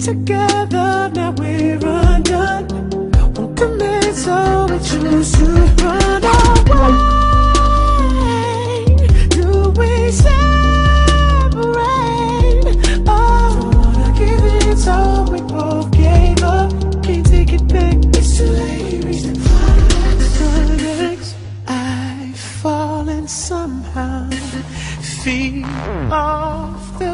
together, now we're undone. Won't commit, so we choose to run. and somehow feed off the